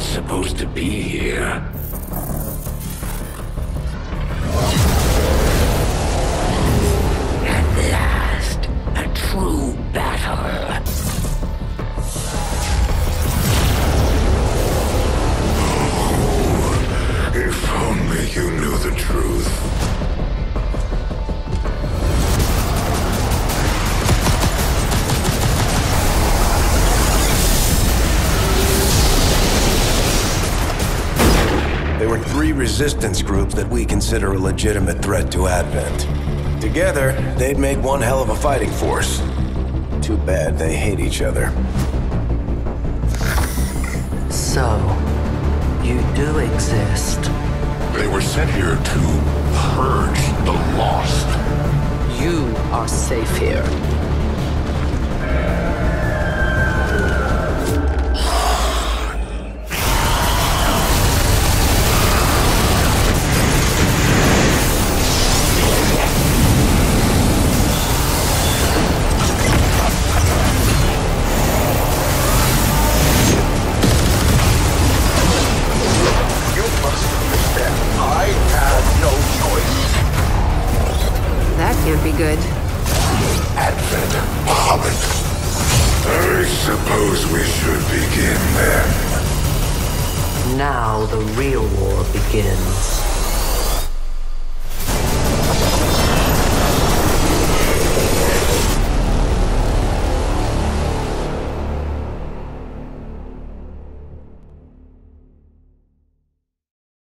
supposed to be here. There were three resistance groups that we consider a legitimate threat to Advent. Together, they'd make one hell of a fighting force. Too bad they hate each other. So, you do exist. They were sent here to purge the lost. You are safe here. Can't be good. Advent Hobbit. I suppose we should begin then. Now the real war begins.